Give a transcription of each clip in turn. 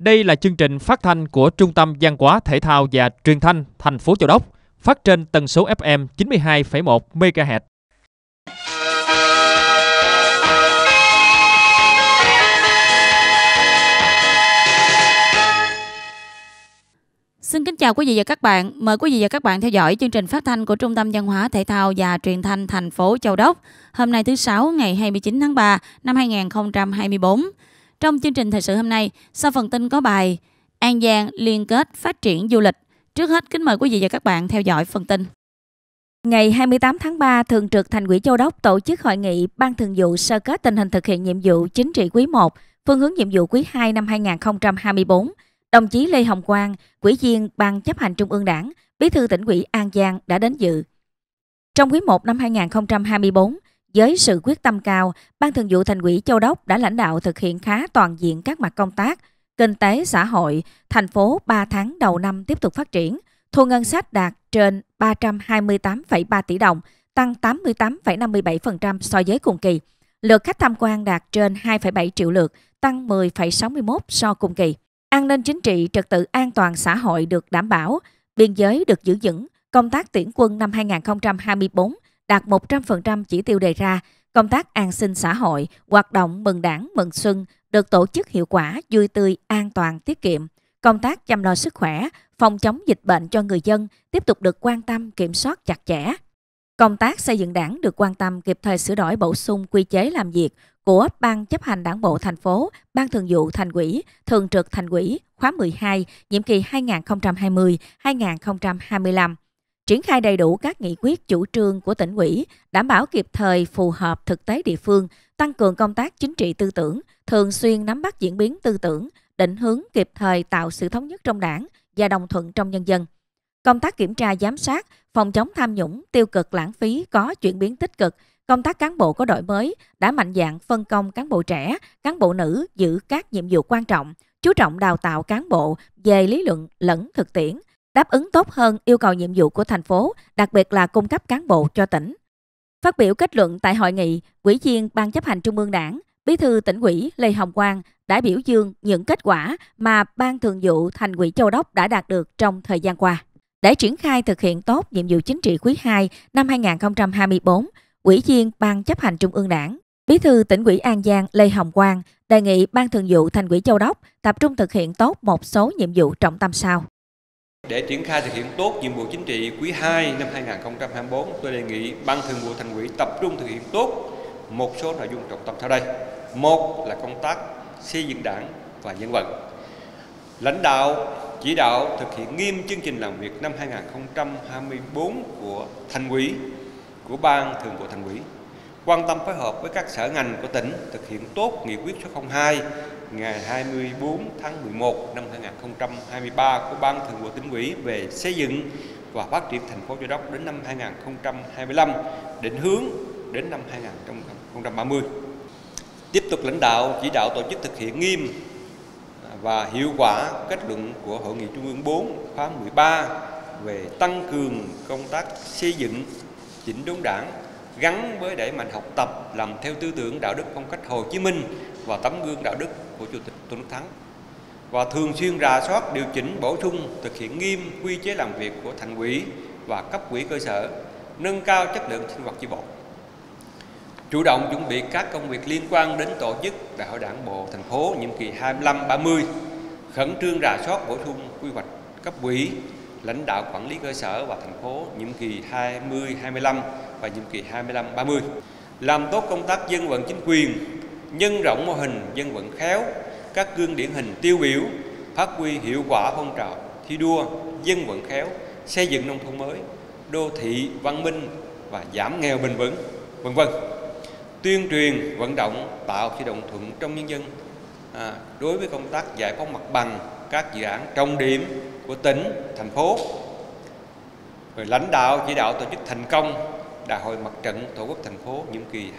Đây là chương trình phát thanh của Trung tâm Văn hóa Thể thao và Truyền thanh thành phố Châu Đốc, phát trên tần số FM 92,1 MHz. Xin kính chào quý vị và các bạn. Mời quý vị và các bạn theo dõi chương trình phát thanh của Trung tâm Văn hóa Thể thao và Truyền thanh thành phố Châu Đốc. Hôm nay thứ Sáu ngày 29 tháng 3 năm 2024. Trong chương trình thời sự hôm nay, sau phần tin có bài An Giang liên kết phát triển du lịch. Trước hết, kính mời quý vị và các bạn theo dõi phần tin. Ngày 28 tháng 3, Thường trực Thành ủy Châu Đốc tổ chức hội nghị Ban Thường vụ sơ kết tình hình thực hiện nhiệm vụ chính trị quý 1, phương hướng nhiệm vụ quý 2 năm 2024. Đồng chí Lê Hồng Quang, Ủy viên Ban chấp hành Trung ương Đảng, Bí thư tỉnh ủy An Giang đã đến dự. Trong quý 1 năm 2024, với sự quyết tâm cao, Ban Thường vụ Thành ủy Châu Đốc đã lãnh đạo thực hiện khá toàn diện các mặt công tác, kinh tế xã hội, thành phố 3 tháng đầu năm tiếp tục phát triển, thu ngân sách đạt trên 328,3 tỷ đồng, tăng 88,57% so với cùng kỳ. Lượt khách tham quan đạt trên 2,7 triệu lượt, tăng 10,61 so cùng kỳ. An ninh chính trị, trật tự an toàn xã hội được đảm bảo, biên giới được giữ vững, công tác tuyển quân năm 2024 đạt 100% chỉ tiêu đề ra, công tác an sinh xã hội, hoạt động mừng đảng, mừng xuân được tổ chức hiệu quả, vui tươi, an toàn, tiết kiệm. Công tác chăm lo sức khỏe, phòng chống dịch bệnh cho người dân tiếp tục được quan tâm, kiểm soát chặt chẽ. Công tác xây dựng đảng được quan tâm kịp thời sửa đổi bổ sung quy chế làm việc của Ban chấp hành đảng bộ thành phố, Ban thường vụ thành ủy, Thường trực thành ủy khóa 12, nhiệm kỳ 2020-2025 triển khai đầy đủ các nghị quyết chủ trương của tỉnh ủy, đảm bảo kịp thời phù hợp thực tế địa phương, tăng cường công tác chính trị tư tưởng, thường xuyên nắm bắt diễn biến tư tưởng, định hướng kịp thời tạo sự thống nhất trong đảng và đồng thuận trong nhân dân. Công tác kiểm tra giám sát, phòng chống tham nhũng, tiêu cực lãng phí có chuyển biến tích cực, công tác cán bộ có đổi mới, đã mạnh dạng phân công cán bộ trẻ, cán bộ nữ giữ các nhiệm vụ quan trọng, chú trọng đào tạo cán bộ về lý luận lẫn thực tiễn, đáp ứng tốt hơn yêu cầu nhiệm vụ của thành phố, đặc biệt là cung cấp cán bộ cho tỉnh. Phát biểu kết luận tại hội nghị, Ủy viên Ban chấp hành Trung ương Đảng, Bí thư tỉnh ủy Lê Hồng Quang đã biểu dương những kết quả mà Ban Thường vụ Thành ủy Châu Đốc đã đạt được trong thời gian qua. Để triển khai thực hiện tốt nhiệm vụ chính trị quý 2 năm 2024, Ủy viên Ban chấp hành Trung ương Đảng, Bí thư tỉnh ủy An Giang Lê Hồng Quang đề nghị Ban Thường vụ Thành ủy Châu Đốc tập trung thực hiện tốt một số nhiệm vụ trọng tâm sau. Để triển khai thực hiện tốt nhiệm vụ chính trị quý 2 năm 2024, tôi đề nghị Ban Thường vụ Thành ủy tập trung thực hiện tốt một số nội dung trọng tâm sau đây. Một là công tác xây dựng đảng và dân vận. Lãnh đạo chỉ đạo thực hiện nghiêm chương trình làm việc năm 2024 của Thành ủy, của Ban Thường vụ Thành ủy quan tâm phối hợp với các sở ngành của tỉnh thực hiện tốt nghị quyết số 02 ngày 24 tháng 11 năm 2023 của Ban Thường vụ tỉnh ủy về xây dựng và phát triển thành phố Châu Đốc đến năm 2025, định hướng đến năm 2030. Tiếp tục lãnh đạo chỉ đạo tổ chức thực hiện nghiêm và hiệu quả kết luận của Hội nghị Trung ương 4 khóa 13 về tăng cường công tác xây dựng chỉnh đốn đảng gắn với đẩy mạnh học tập làm theo tư tưởng đạo đức phong cách Hồ Chí Minh và tấm gương đạo đức của Chủ tịch Tôn Đức Thắng và thường xuyên rà soát, điều chỉnh, bổ sung, thực hiện nghiêm quy chế làm việc của thành ủy và cấp quỹ cơ sở, nâng cao chất lượng sinh hoạt chi bộ. Chủ động chuẩn bị các công việc liên quan đến tổ chức, đại hội đảng bộ thành phố nhiệm kỳ 25-30 khẩn trương rà soát, bổ sung quy hoạch cấp quỹ lãnh đạo quản lý cơ sở và thành phố nhiệm kỳ 20-25 và nhiệm kỳ 25-30 làm tốt công tác dân vận chính quyền nhân rộng mô hình dân vận khéo các gương điển hình tiêu biểu phát huy hiệu quả phong trào thi đua dân vận khéo xây dựng nông thôn mới đô thị văn minh và giảm nghèo bền vững vân vân. Tuyên truyền vận động tạo sự đồng thuận trong nhân dân. À, đối với công tác giải phóng mặt bằng các dự án trọng điểm của tỉnh thành phố. Rồi lãnh đạo chỉ đạo tổ chức thành công Đại hội Mặt trận Tổ quốc thành phố nhiệm kỳ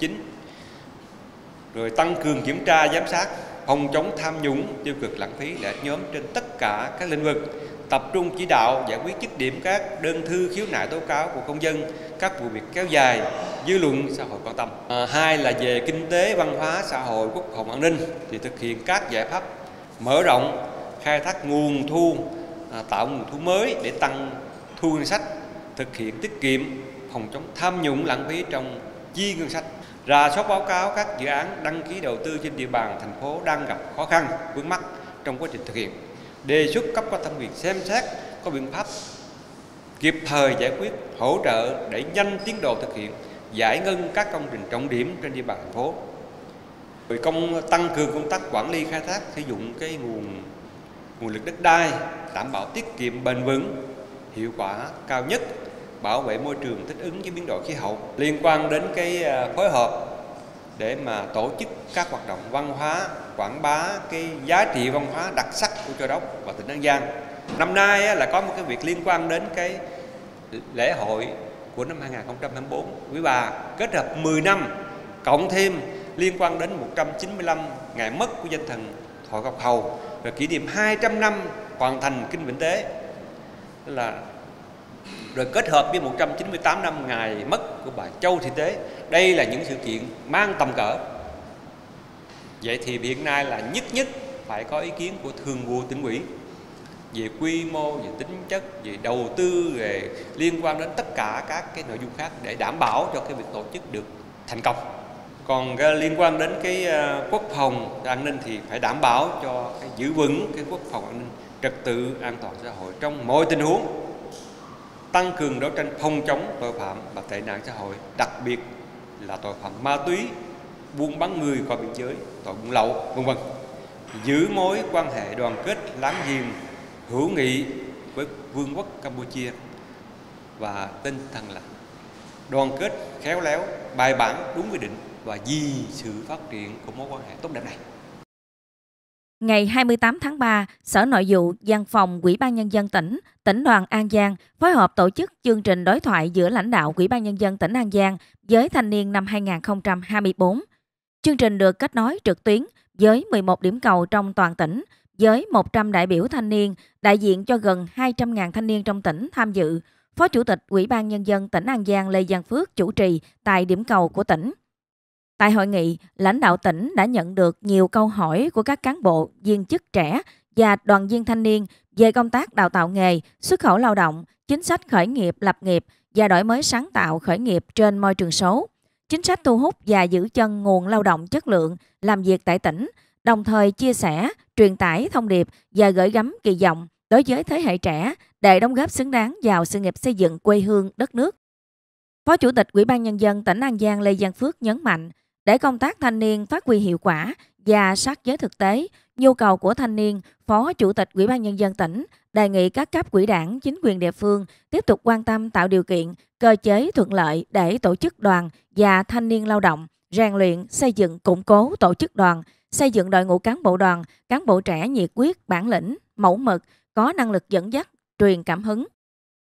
24-29 rồi tăng cường kiểm tra giám sát phòng chống tham nhũng tiêu cực lãng phí lợi nhóm trên tất cả các lĩnh vực. Tập trung chỉ đạo giải quyết dứt điểm các đơn thư khiếu nại tố cáo của công dân các vụ việc kéo dài dư luận xã hội quan tâm. À, hai là về kinh tế văn hóa xã hội quốc phòng an ninh thì thực hiện các giải pháp mở rộng khai thác nguồn thu à, tạo nguồn thu mới để tăng thu ngân sách thực hiện tiết kiệm phòng chống tham nhũng lãng phí trong chi ngân sách ra soát báo cáo các dự án đăng ký đầu tư trên địa bàn thành phố đang gặp khó khăn, vướng mắt trong quá trình thực hiện. Đề xuất cấp có thẩm quyền xem xét có biện pháp kịp thời giải quyết, hỗ trợ để nhanh tiến độ thực hiện, giải ngân các công trình trọng điểm trên địa bàn thành phố. Rồi công, tăng cường công tác quản lý khai thác, sử dụng cái nguồn nguồn lực đất đai, đảm bảo tiết kiệm bền vững, hiệu quả cao nhất bảo vệ môi trường thích ứng với biến đổi khí hậu liên quan đến cái à, phối hợp để mà tổ chức các hoạt động văn hóa, quảng bá cái giá trị văn hóa đặc sắc của Châu Đốc và tỉnh An Giang. Năm nay là có một cái việc liên quan đến cái lễ hội của năm 2024 quý bà, kết hợp 10 năm, cộng thêm liên quan đến 195 ngày mất của danh thần Thoại Ngọc Hầu và kỷ niệm 200 năm hoàn thành kinh Vĩnh Tế là rồi kết hợp với 198 năm ngày mất của bà Châu Thị Tế. Đây là những sự kiện mang tầm cỡ. Vậy thì hiện nay là nhất nhất phải có ý kiến của thường vụ tỉnh ủy về quy mô, về tính chất, về đầu tư, về liên quan đến tất cả các cái nội dung khác để đảm bảo cho cái việc tổ chức được thành công. Còn cái liên quan đến cái ờ, quốc phòng an ninh thì phải đảm bảo cho cái giữ vững cái quốc phòng an ninh trật tự an toàn xã hội trong mọi tình huống tăng cường đấu tranh phòng chống tội phạm và tệ nạn xã hội, đặc biệt là tội phạm ma túy, buôn bán người qua biên giới, tội buôn lậu, vân vân. Giữ mối quan hệ đoàn kết láng giềng, hữu nghị với vương quốc Campuchia và tinh thần là đoàn kết khéo léo, bài bản đúng quy định và vì sự phát triển của mối quan hệ tốt đẹp này. Ngày 28 tháng 3, Sở Nội vụ, Văn phòng Ủy ban Nhân dân tỉnh, tỉnh đoàn An Giang phối hợp tổ chức chương trình đối thoại giữa lãnh đạo Ủy ban Nhân dân tỉnh An Giang với thanh niên năm 2024. Chương trình được kết nối trực tuyến với 11 điểm cầu trong toàn tỉnh, với 100 đại biểu thanh niên, đại diện cho gần 200.000 thanh niên trong tỉnh tham dự. Phó Chủ tịch Ủy ban Nhân dân tỉnh An Giang Lê Giang Phước chủ trì tại điểm cầu của tỉnh. Tại hội nghị, lãnh đạo tỉnh đã nhận được nhiều câu hỏi của các cán bộ, viên chức trẻ và đoàn viên thanh niên về công tác đào tạo nghề, xuất khẩu lao động, chính sách khởi nghiệp lập nghiệp và đổi mới sáng tạo khởi nghiệp trên môi trường số, chính sách thu hút và giữ chân nguồn lao động chất lượng làm việc tại tỉnh, đồng thời chia sẻ, truyền tải thông điệp và gửi gắm kỳ vọng đối với thế hệ trẻ để đóng góp xứng đáng vào sự nghiệp xây dựng quê hương đất nước. Phó Chủ tịch Ủy ban Nhân dân tỉnh An Giang Lê Giang Phước nhấn mạnh, để công tác thanh niên phát huy hiệu quả và sát với thực tế, nhu cầu của thanh niên, Phó Chủ tịch Ủy ban Nhân dân tỉnh đề nghị các cấp quỹ đảng, chính quyền địa phương tiếp tục quan tâm tạo điều kiện, cơ chế thuận lợi để tổ chức đoàn và thanh niên lao động, rèn luyện, xây dựng, củng cố tổ chức đoàn, xây dựng đội ngũ cán bộ đoàn, cán bộ trẻ nhiệt quyết, bản lĩnh, mẫu mực, có năng lực dẫn dắt, truyền cảm hứng,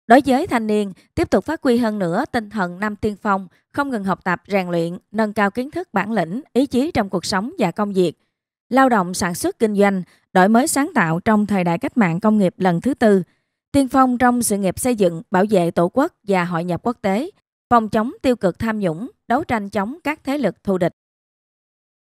Đối với thanh niên, tiếp tục phát huy hơn nữa tinh thần năm tiên phong, không ngừng học tập, rèn luyện, nâng cao kiến thức bản lĩnh, ý chí trong cuộc sống và công việc. Lao động sản xuất kinh doanh, đổi mới sáng tạo trong thời đại cách mạng công nghiệp lần thứ tư, tiên phong trong sự nghiệp xây dựng, bảo vệ tổ quốc và hội nhập quốc tế, phòng chống tiêu cực tham nhũng, đấu tranh chống các thế lực thù địch.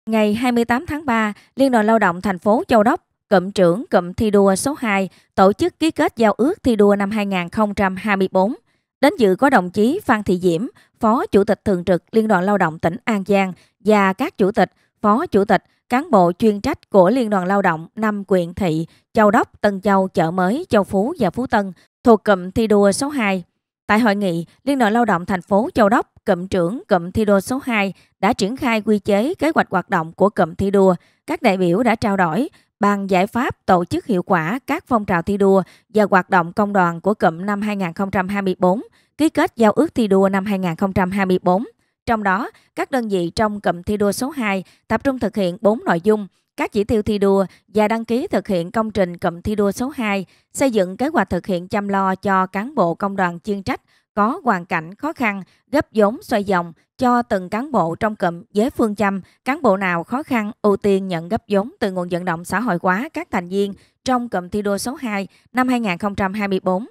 Ngày 28 tháng 3, Liên đoàn Lao động thành phố Châu Đốc Cụm trưởng cụm thi đua số 2 tổ chức ký kết giao ước thi đua năm 2024. Đến dự có đồng chí Phan Thị Diễm, Phó Chủ tịch Thường trực Liên đoàn Lao động tỉnh An Giang và các Chủ tịch, Phó Chủ tịch, cán bộ chuyên trách của Liên đoàn Lao động năm quyện thị Châu Đốc, Tân Châu, Chợ Mới, Châu Phú và Phú Tân thuộc cụm thi đua số 2. Tại hội nghị, Liên đoàn Lao động thành phố Châu Đốc, cụm trưởng cụm thi đua số 2 đã triển khai quy chế kế hoạch hoạt động của cụm thi đua. Các đại biểu đã trao đổi bằng giải pháp tổ chức hiệu quả các phong trào thi đua và hoạt động công đoàn của cụm năm 2024, ký kết giao ước thi đua năm 2024. Trong đó, các đơn vị trong cụm thi đua số 2 tập trung thực hiện 4 nội dung các chỉ tiêu thi đua và đăng ký thực hiện công trình cụm thi đua số 2, xây dựng kế hoạch thực hiện chăm lo cho cán bộ công đoàn chuyên trách có hoàn cảnh khó khăn, gấp vốn xoay dòng cho từng cán bộ trong cụm với phương châm cán bộ nào khó khăn ưu tiên nhận gấp vốn từ nguồn vận động xã hội hóa các thành viên trong cụm thi đua số 2 năm 2024.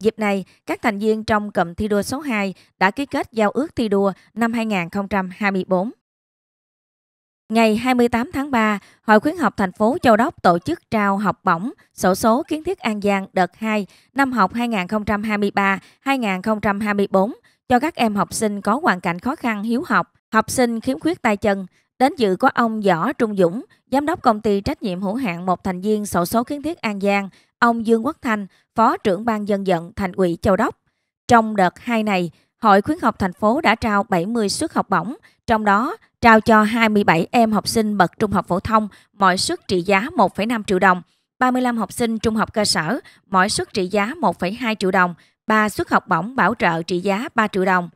Dịp này, các thành viên trong cụm thi đua số 2 đã ký kết giao ước thi đua năm 2024. Ngày 28 tháng 3, Hội khuyến học thành phố Châu Đốc tổ chức trao học bổng sổ số kiến thiết An Giang đợt 2 năm học 2023-2024 cho các em học sinh có hoàn cảnh khó khăn hiếu học, học sinh khiếm khuyết tay chân. Đến dự có ông Võ Trung Dũng, Giám đốc công ty trách nhiệm hữu hạn một thành viên sổ số kiến thiết An Giang, ông Dương Quốc Thanh, Phó trưởng ban dân vận thành ủy Châu Đốc. Trong đợt 2 này, Hội khuyến học thành phố đã trao 70 suất học bổng, trong đó trao cho 27 em học sinh bậc trung học phổ thông mỗi suất trị giá 1,5 triệu đồng, 35 học sinh trung học cơ sở mỗi suất trị giá 1,2 triệu đồng, 3 suất học bổng bảo trợ trị giá 3 triệu đồng.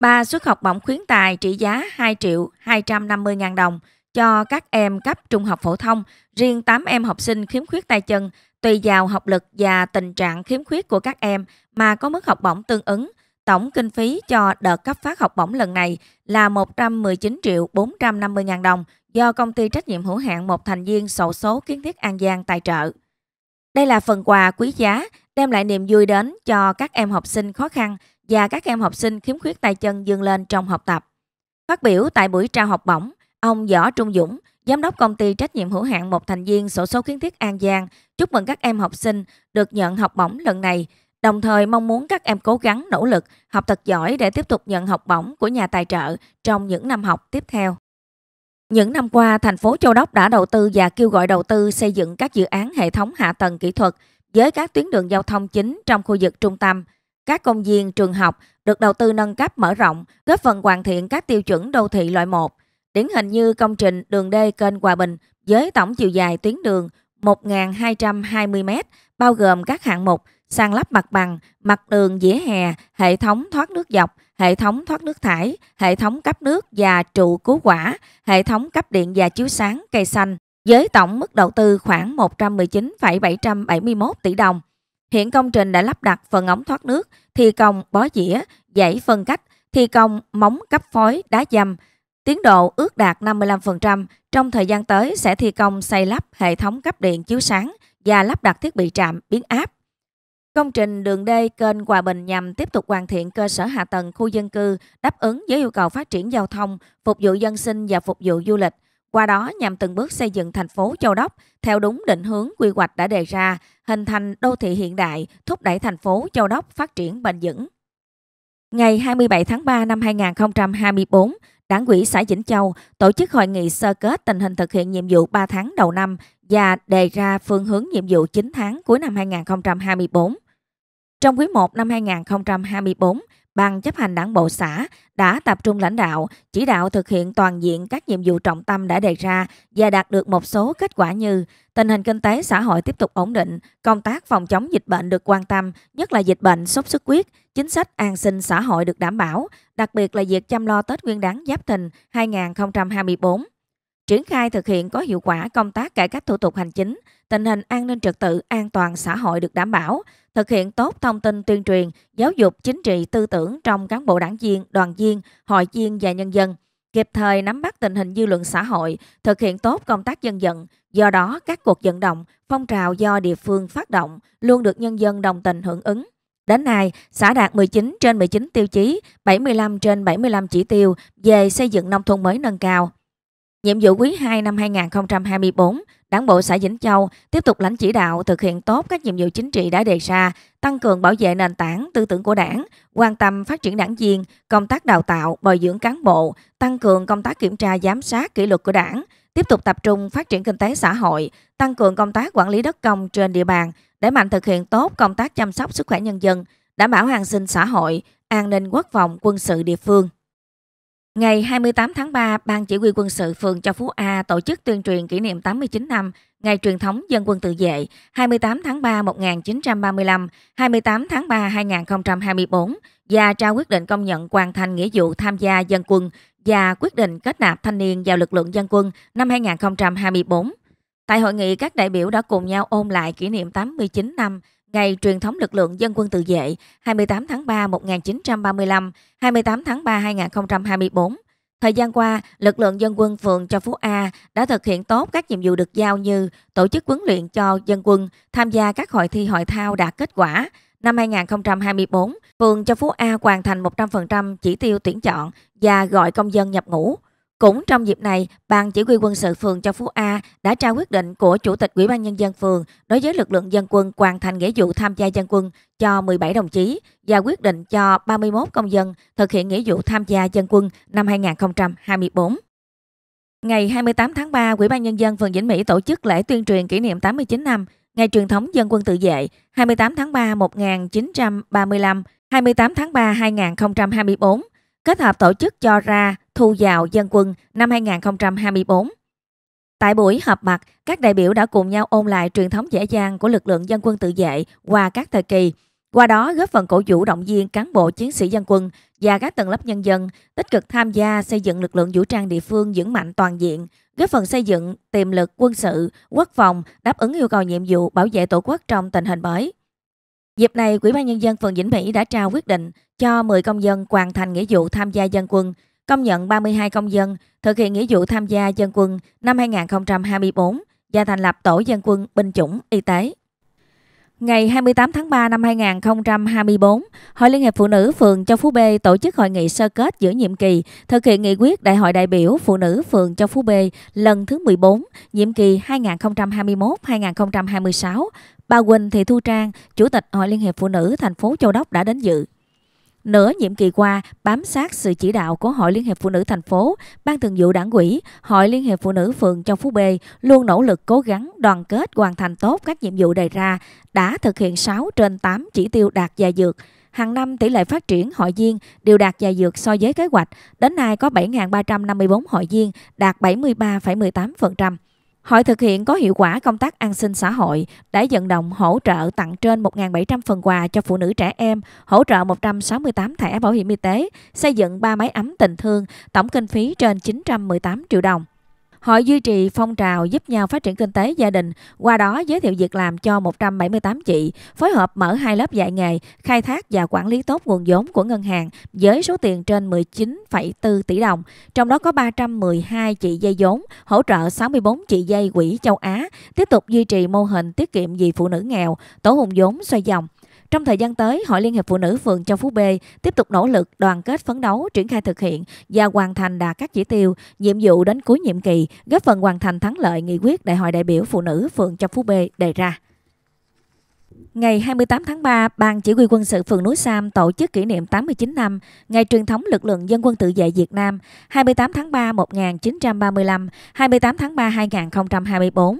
3 suất học bổng khuyến tài trị giá 2 triệu 250 ngàn đồng cho các em cấp trung học phổ thông, riêng 8 em học sinh khiếm khuyết tay chân, tùy vào học lực và tình trạng khiếm khuyết của các em mà có mức học bổng tương ứng. Tổng kinh phí cho đợt cấp phát học bổng lần này là 119 triệu 450 ngàn đồng do công ty trách nhiệm hữu hạn một thành viên sổ số kiến thiết An Giang tài trợ. Đây là phần quà quý giá đem lại niềm vui đến cho các em học sinh khó khăn và các em học sinh khiếm khuyết tay chân dương lên trong học tập. Phát biểu tại buổi trao học bổng, ông Võ Trung Dũng, Giám đốc công ty trách nhiệm hữu hạn một thành viên sổ số kiến thiết An Giang, chúc mừng các em học sinh được nhận học bổng lần này, đồng thời mong muốn các em cố gắng nỗ lực, học thật giỏi để tiếp tục nhận học bổng của nhà tài trợ trong những năm học tiếp theo. Những năm qua, thành phố Châu Đốc đã đầu tư và kêu gọi đầu tư xây dựng các dự án hệ thống hạ tầng kỹ thuật với các tuyến đường giao thông chính trong khu vực trung tâm. Các công viên, trường học được đầu tư nâng cấp mở rộng, góp phần hoàn thiện các tiêu chuẩn đô thị loại 1. Điển hình như công trình đường đê kênh Hòa Bình với tổng chiều dài tuyến đường 1.220 m, bao gồm các hạng mục san lắp mặt bằng, mặt đường vỉa hè, hệ thống thoát nước dọc, hệ thống thoát nước thải, hệ thống cấp nước và trụ cứu quả, hệ thống cấp điện và chiếu sáng cây xanh, với tổng mức đầu tư khoảng 119,771 tỷ đồng. Hiện công trình đã lắp đặt phần ống thoát nước, thi công bó dĩa, dãy phân cách, thi công móng cấp phối đá dầm. Tiến độ ước đạt 55%, trong thời gian tới sẽ thi công xây lắp hệ thống cấp điện chiếu sáng và lắp đặt thiết bị trạm biến áp Công trình đường đê kênh Hòa Bình nhằm tiếp tục hoàn thiện cơ sở hạ tầng khu dân cư đáp ứng với yêu cầu phát triển giao thông, phục vụ dân sinh và phục vụ du lịch. Qua đó nhằm từng bước xây dựng thành phố Châu Đốc theo đúng định hướng quy hoạch đã đề ra, hình thành đô thị hiện đại, thúc đẩy thành phố Châu Đốc phát triển bền vững. Ngày 27 tháng 3 năm 2024, Đảng ủy xã Vĩnh Châu tổ chức hội nghị sơ kết tình hình thực hiện nhiệm vụ 3 tháng đầu năm và đề ra phương hướng nhiệm vụ 9 tháng cuối năm 2024. Trong quý 1 năm 2024, Ban chấp hành đảng bộ xã đã tập trung lãnh đạo, chỉ đạo thực hiện toàn diện các nhiệm vụ trọng tâm đã đề ra và đạt được một số kết quả như tình hình kinh tế xã hội tiếp tục ổn định, công tác phòng chống dịch bệnh được quan tâm, nhất là dịch bệnh sốt xuất huyết, chính sách an sinh xã hội được đảm bảo, đặc biệt là việc chăm lo Tết Nguyên đán Giáp Thìn 2024 triển khai thực hiện có hiệu quả công tác cải cách thủ tục hành chính, tình hình an ninh trật tự, an toàn xã hội được đảm bảo, thực hiện tốt thông tin tuyên truyền, giáo dục chính trị tư tưởng trong cán bộ đảng viên, đoàn viên, hội viên và nhân dân, kịp thời nắm bắt tình hình dư luận xã hội, thực hiện tốt công tác dân vận. Do đó, các cuộc vận động, phong trào do địa phương phát động luôn được nhân dân đồng tình hưởng ứng. Đến nay, xã đạt 19 trên 19 tiêu chí, 75 trên 75 chỉ tiêu về xây dựng nông thôn mới nâng cao. Nhiệm vụ quý 2 năm 2024, Đảng bộ xã Vĩnh Châu tiếp tục lãnh chỉ đạo thực hiện tốt các nhiệm vụ chính trị đã đề ra, tăng cường bảo vệ nền tảng tư tưởng của đảng, quan tâm phát triển đảng viên, công tác đào tạo, bồi dưỡng cán bộ, tăng cường công tác kiểm tra giám sát kỷ luật của đảng, tiếp tục tập trung phát triển kinh tế xã hội, tăng cường công tác quản lý đất công trên địa bàn, để mạnh thực hiện tốt công tác chăm sóc sức khỏe nhân dân, đảm bảo an sinh xã hội, an ninh quốc phòng quân sự địa phương. Ngày 28 tháng 3, Ban Chỉ huy quân sự phường Châu Phú A tổ chức tuyên truyền kỷ niệm 89 năm Ngày truyền thống dân quân tự vệ 28 tháng 3 1935, 28 tháng 3 2024 và trao quyết định công nhận hoàn thành nghĩa vụ tham gia dân quân và quyết định kết nạp thanh niên vào lực lượng dân quân năm 2024. Tại hội nghị, các đại biểu đã cùng nhau ôn lại kỷ niệm 89 năm ngày truyền thống lực lượng dân quân tự vệ 28 tháng 3 1935, 28 tháng 3 2024. Thời gian qua, lực lượng dân quân phường Châu Phú A đã thực hiện tốt các nhiệm vụ được giao như tổ chức huấn luyện cho dân quân, tham gia các hội thi hội thao đạt kết quả. Năm 2024, phường Châu Phú A hoàn thành 100% chỉ tiêu tuyển chọn và gọi công dân nhập ngũ. Cũng trong dịp này, Ban Chỉ huy quân sự phường Châu Phú A đã trao quyết định của Chủ tịch Ủy ban Nhân dân phường đối với lực lượng dân quân hoàn thành nghĩa vụ tham gia dân quân cho 17 đồng chí và quyết định cho 31 công dân thực hiện nghĩa vụ tham gia dân quân năm 2024. Ngày 28 tháng 3, Ủy ban Nhân dân phường Vĩnh Mỹ tổ chức lễ tuyên truyền kỷ niệm 89 năm Ngày truyền thống dân quân tự vệ 28 tháng 3 1935, 28 tháng 3 2024 kết hợp tổ chức cho ra thu vào dân quân năm 2024. Tại buổi họp mặt, các đại biểu đã cùng nhau ôn lại truyền thống dễ dàng của lực lượng dân quân tự vệ qua các thời kỳ, qua đó góp phần cổ vũ động viên cán bộ chiến sĩ dân quân và các tầng lớp nhân dân tích cực tham gia xây dựng lực lượng vũ trang địa phương vững mạnh toàn diện, góp phần xây dựng tiềm lực quân sự, quốc phòng đáp ứng yêu cầu nhiệm vụ bảo vệ tổ quốc trong tình hình mới. Dịp này, Ủy ban Nhân dân phường Vĩnh Mỹ đã trao quyết định cho 10 công dân hoàn thành nghĩa vụ tham gia dân quân, công nhận 32 công dân thực hiện nghĩa vụ tham gia dân quân năm 2024 và thành lập tổ dân quân binh chủng y tế. Ngày 28 tháng 3 năm 2024, Hội Liên hiệp Phụ nữ phường Châu Phú B tổ chức hội nghị sơ kết giữa nhiệm kỳ thực hiện nghị quyết Đại hội đại biểu Phụ nữ phường Châu Phú B lần thứ 14, nhiệm kỳ 2021-2026. Bà Quỳnh Thị Thu Trang, Chủ tịch Hội Liên hiệp Phụ nữ thành phố Châu Đốc đã đến dự. Nửa nhiệm kỳ qua, bám sát sự chỉ đạo của Hội Liên hiệp Phụ nữ thành phố, Ban thường vụ đảng ủy, Hội Liên hiệp Phụ nữ phường Châu Phú B luôn nỗ lực cố gắng đoàn kết hoàn thành tốt các nhiệm vụ đề ra, đã thực hiện 6 trên 8 chỉ tiêu đạt và dược. Hàng năm tỷ lệ phát triển hội viên đều đạt và dược so với kế hoạch. Đến nay có 7.354 hội viên, đạt 73,18%. Hội thực hiện có hiệu quả công tác an sinh xã hội, đã vận động hỗ trợ tặng trên 1.700 phần quà cho phụ nữ trẻ em, hỗ trợ 168 thẻ bảo hiểm y tế, xây dựng 3 máy ấm tình thương, tổng kinh phí trên 918 triệu đồng họ duy trì phong trào giúp nhau phát triển kinh tế gia đình, qua đó giới thiệu việc làm cho 178 chị, phối hợp mở hai lớp dạy nghề, khai thác và quản lý tốt nguồn vốn của ngân hàng với số tiền trên 19,4 tỷ đồng. Trong đó có 312 chị dây vốn, hỗ trợ 64 chị dây quỹ châu Á, tiếp tục duy trì mô hình tiết kiệm vì phụ nữ nghèo, tổ hùng vốn xoay vòng. Trong thời gian tới, Hội Liên hiệp Phụ nữ phường Châu Phú B tiếp tục nỗ lực đoàn kết phấn đấu, triển khai thực hiện và hoàn thành đạt các chỉ tiêu, nhiệm vụ đến cuối nhiệm kỳ, góp phần hoàn thành thắng lợi nghị quyết Đại hội đại biểu Phụ nữ phường Châu Phú B đề ra. Ngày 28 tháng 3, Ban Chỉ huy quân sự phường Núi Sam tổ chức kỷ niệm 89 năm Ngày truyền thống lực lượng dân quân tự vệ Việt Nam 28 tháng 3 1935, 28 tháng 3 2024.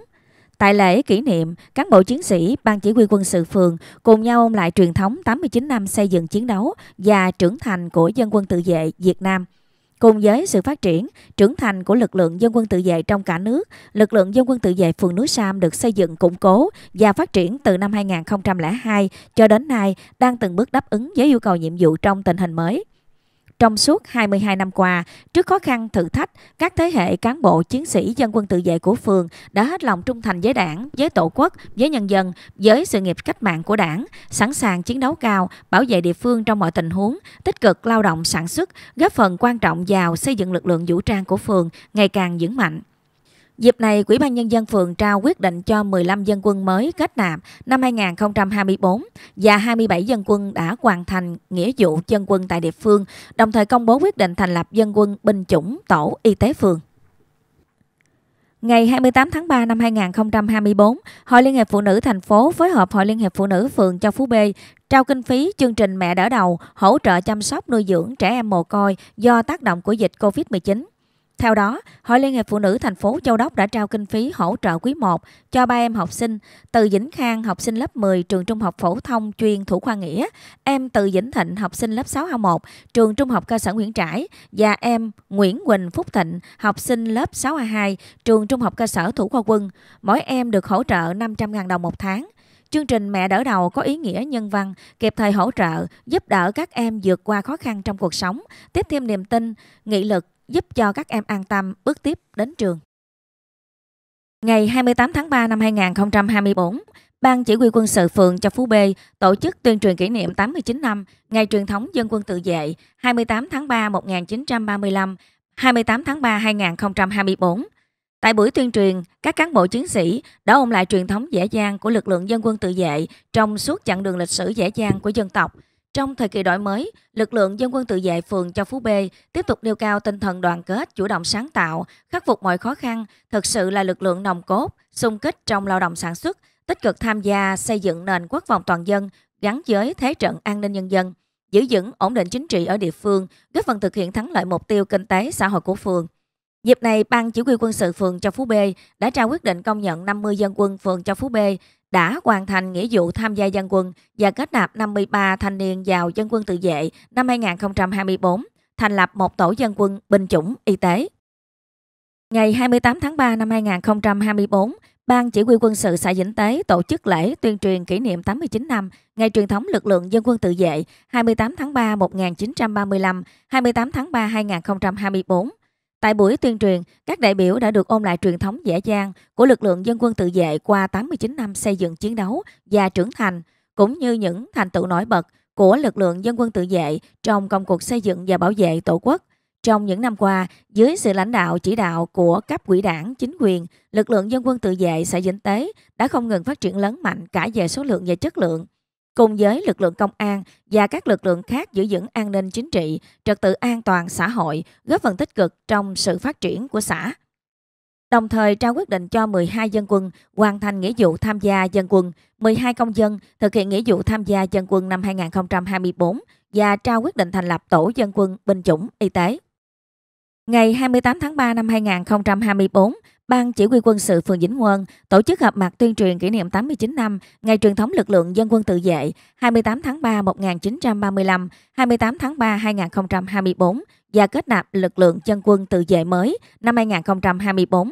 Tại lễ kỷ niệm, cán bộ chiến sĩ Ban Chỉ huy quân sự phường cùng nhau ôn lại truyền thống 89 năm xây dựng chiến đấu và trưởng thành của dân quân tự vệ Việt Nam. Cùng với sự phát triển, trưởng thành của lực lượng dân quân tự vệ trong cả nước, lực lượng dân quân tự vệ phường Núi Sam được xây dựng củng cố và phát triển từ năm 2002 cho đến nay đang từng bước đáp ứng với yêu cầu nhiệm vụ trong tình hình mới. Trong suốt 22 năm qua, trước khó khăn thử thách, các thế hệ cán bộ chiến sĩ dân quân tự vệ của phường đã hết lòng trung thành với đảng, với tổ quốc, với nhân dân, với sự nghiệp cách mạng của đảng, sẵn sàng chiến đấu cao, bảo vệ địa phương trong mọi tình huống, tích cực lao động sản xuất, góp phần quan trọng vào xây dựng lực lượng vũ trang của phường ngày càng vững mạnh. Dịp này, Quỹ ban Nhân dân phường trao quyết định cho 15 dân quân mới kết nạp năm 2024 và 27 dân quân đã hoàn thành nghĩa vụ dân quân tại địa phương, đồng thời công bố quyết định thành lập dân quân binh chủng tổ y tế phường. Ngày 28 tháng 3 năm 2024, Hội Liên hiệp Phụ nữ thành phố phối hợp Hội Liên hiệp Phụ nữ phường Châu Phú B trao kinh phí chương trình Mẹ đỡ đầu hỗ trợ chăm sóc nuôi dưỡng trẻ em mồ côi do tác động của dịch Covid-19. Theo đó, Hội Liên hiệp Phụ nữ thành phố Châu Đốc đã trao kinh phí hỗ trợ quý 1 cho ba em học sinh từ Vĩnh Khang, học sinh lớp 10, trường trung học phổ thông chuyên Thủ Khoa Nghĩa, em từ Vĩnh Thịnh, học sinh lớp 6A1, trường trung học cơ sở Nguyễn Trãi và em Nguyễn Quỳnh Phúc Thịnh, học sinh lớp 6A2, trường trung học cơ sở Thủ Khoa Quân. Mỗi em được hỗ trợ 500.000 đồng một tháng. Chương trình Mẹ đỡ đầu có ý nghĩa nhân văn, kịp thời hỗ trợ, giúp đỡ các em vượt qua khó khăn trong cuộc sống, tiếp thêm niềm tin, nghị lực giúp cho các em an tâm bước tiếp đến trường. Ngày 28 tháng 3 năm 2024, Ban Chỉ huy quân sự phường cho Phú B tổ chức tuyên truyền kỷ niệm 89 năm Ngày truyền thống dân quân tự vệ 28 tháng 3 1935, 28 tháng 3 2024. Tại buổi tuyên truyền, các cán bộ chiến sĩ đã ôn lại truyền thống dễ dàng của lực lượng dân quân tự vệ trong suốt chặng đường lịch sử dễ dàng của dân tộc. Trong thời kỳ đổi mới, lực lượng dân quân tự vệ phường Châu Phú B tiếp tục nêu cao tinh thần đoàn kết, chủ động sáng tạo, khắc phục mọi khó khăn, thực sự là lực lượng nòng cốt, xung kích trong lao động sản xuất, tích cực tham gia xây dựng nền quốc phòng toàn dân gắn với thế trận an ninh nhân dân, giữ vững ổn định chính trị ở địa phương, góp phần thực hiện thắng lợi mục tiêu kinh tế xã hội của phường. Dịp này, Ban Chỉ huy quân sự phường Châu Phú B đã trao quyết định công nhận 50 dân quân phường Châu Phú B đã hoàn thành nghĩa vụ tham gia dân quân và kết nạp 53 thanh niên vào dân quân tự vệ năm 2024, thành lập một tổ dân quân binh chủng y tế. Ngày 28 tháng 3 năm 2024, Ban Chỉ huy quân sự xã Vĩnh Tế tổ chức lễ tuyên truyền kỷ niệm 89 năm Ngày truyền thống lực lượng dân quân tự vệ 28 tháng 3 1935, 28 tháng 3 2024. Tại buổi tuyên truyền, các đại biểu đã được ôn lại truyền thống dễ dàng của lực lượng dân quân tự vệ qua 89 năm xây dựng chiến đấu và trưởng thành, cũng như những thành tựu nổi bật của lực lượng dân quân tự vệ trong công cuộc xây dựng và bảo vệ Tổ quốc. Trong những năm qua, dưới sự lãnh đạo chỉ đạo của các quỹ đảng, chính quyền, lực lượng dân quân tự vệ xã Vĩnh Tế đã không ngừng phát triển lớn mạnh cả về số lượng và chất lượng. Cùng với lực lượng công an và các lực lượng khác giữ vững an ninh chính trị, trật tự an toàn xã hội, góp phần tích cực trong sự phát triển của xã. Đồng thời trao quyết định cho 12 dân quân hoàn thành nghĩa vụ tham gia dân quân, 12 công dân thực hiện nghĩa vụ tham gia dân quân năm 2024 và trao quyết định thành lập tổ dân quân binh chủng y tế. Ngày 28 tháng 3 năm 2024, Ban Chỉ huy quân sự phường Vĩnh Quân tổ chức họp mặt tuyên truyền kỷ niệm 89 năm Ngày truyền thống lực lượng dân quân tự vệ 28 tháng 3 1935, 28 tháng 3 2024 và kết nạp lực lượng dân quân tự vệ mới năm 2024.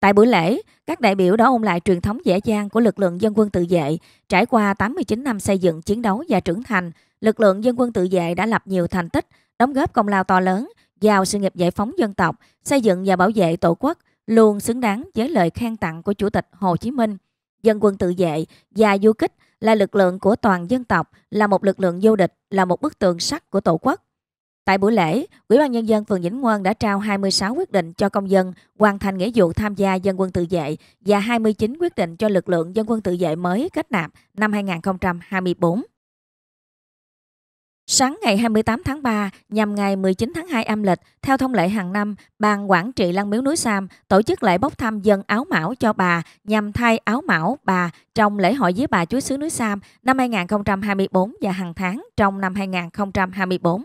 Tại buổi lễ, các đại biểu đã ôn lại truyền thống dễ dàng của lực lượng dân quân tự vệ. Trải qua 89 năm xây dựng, chiến đấu và trưởng thành, lực lượng dân quân tự vệ đã lập nhiều thành tích, đóng góp công lao to lớn vào sự nghiệp giải phóng dân tộc, xây dựng và bảo vệ Tổ quốc, luôn xứng đáng với lời khen tặng của Chủ tịch Hồ Chí Minh. Dân quân tự vệ và du kích là lực lượng của toàn dân tộc, là một lực lượng vô địch, là một bức tường sắt của Tổ quốc. Tại buổi lễ, Ủy ban Nhân dân phường Vĩnh Quân đã trao 26 quyết định cho công dân hoàn thành nghĩa vụ tham gia dân quân tự vệ và 29 quyết định cho lực lượng dân quân tự vệ mới kết nạp năm 2024. Sáng ngày 28 tháng 3, nhằm ngày 19 tháng 2 âm lịch, theo thông lệ hàng năm, Ban Quản trị Lăng Miếu Núi Sam tổ chức lễ bốc thăm dân áo mão cho bà nhằm thay áo mão bà trong lễ hội với bà Chúa Sứ Núi Sam năm 2024 và hàng tháng trong năm 2024.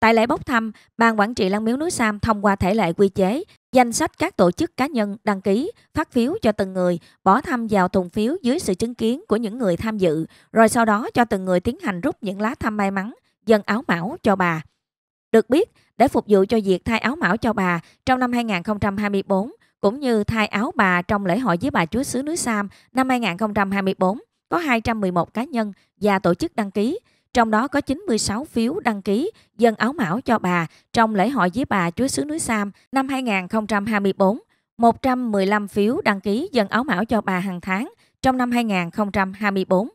Tại lễ bốc thăm, Ban Quản trị Lăng Miếu Núi Sam thông qua thể lệ quy chế, danh sách các tổ chức cá nhân đăng ký, phát phiếu cho từng người, bỏ thăm vào thùng phiếu dưới sự chứng kiến của những người tham dự, rồi sau đó cho từng người tiến hành rút những lá thăm may mắn, dân áo mão cho bà. Được biết, để phục vụ cho việc thay áo mão cho bà trong năm 2024, cũng như thay áo bà trong lễ hội với bà Chúa xứ Núi Sam năm 2024, có 211 cá nhân và tổ chức đăng ký, trong đó có 96 phiếu đăng ký dân áo mão cho bà trong lễ hội với bà Chúa xứ Núi Sam năm 2024, 115 phiếu đăng ký dân áo mão cho bà hàng tháng trong năm 2024.